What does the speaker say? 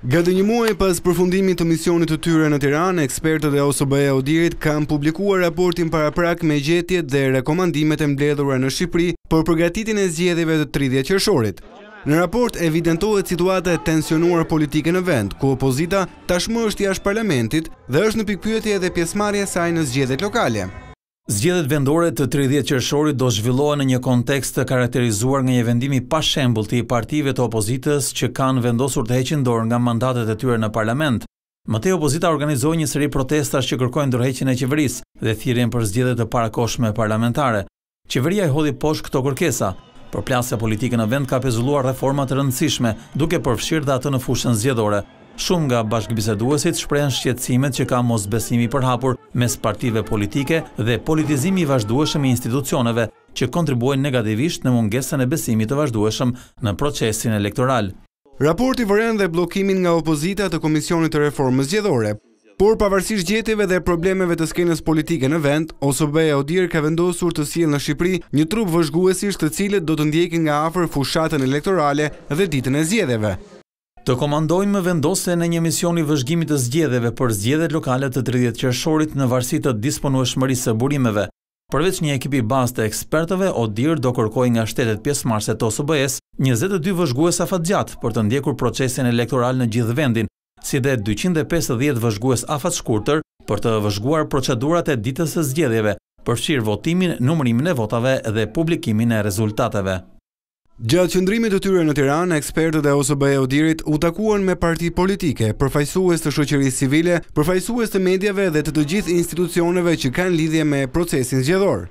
Gati një muaj pas përfundimit të misionit të tyre në Tiranë, ekspertët e OSBE-ODIHR-it kanë publikuar raportin paraprak me gjetjet dhe rekomandimet e mbledhura në Shqipëri për përgatitjen e zgjedhjeve të 30 qershorit. Në raport evidentohet situata e tensionuar politike në vend, ku opozita tashmë është jashtë parlamentit dhe është në pikëpyetje edhe pjesëmarrja e saj në zgjedhet lokale. Zgjedhjet vendore të tridhjetë qershorit do zhvillohen në një kontekst të karakterizuar nga një vendim i pashembullt i partive të opozitës që kanë vendosur të heqin dorë nga mandatet e tyre në parlament. Më tej opozita organizoi një seri protestash që kërkojnë dorëheqjen e qeverisë dhe thirrjen për zgjedhje të parakohshme parlamentare. Qeveria i hodhi poshtë këto kërkesa. Përplasja politike në vend ka pezulluar reforma të rëndësishme, duke përfshirë dhe atë në fushën zgjedhore. Shumë nga bashkëbiseduesit shprehën shqetësimet që ka mosbesim i përhapur mes partive politike dhe politizim i vazhdueshëm i institucioneve, që kontribuojnë negativisht në mungesën e besimit të vazhdueshëm në procesin elektoral. Raporti vëren dhe bllokimin nga opozita të Komisionit të Reformës Zgjedhore. Por pavarësisht gjetjeve dhe problemeve të skenës politike në vend, OSBE ODIHR ka vendosur të sjellë në Shqipëri një trup vëzhguesish të cilët do të ndjekin nga afër fushatën elektorale dhe ditën e zgjedhjeve. Rekomandojmë vendosjen e një misioni vëzhgimi të zgjedhjeve për zgjedhjet lokale të tridhjetë qershorit në varësi të disponueshmërisë së burimeve. Përveç një ekipi bazë të ekspertëve, ODIHR do kërkojë nga shtetet pjesëmarrëse të OSBE-së njëzet e dy vëzhgues afatgjatë për të ndjekur procesin elektoral në gjithë vendin, si dhe dyqind e pesëdhjetë vëzhgues afatshkurtër për të vëzhguar procedurat e ditës së zgjedhjeve, përfshirë votimin, numërimin e votave dhe publikimin e rezultateve. Gjatë qëndrimit të tyre në Tiranë, ekspertët e OSBE-ODIHR-it u takuan me parti politike, përfaqësues të shoqërisë civile, përfaqësues të mediave dhe të të gjithë institucioneve që kanë lidhje me procesin zgjedhor.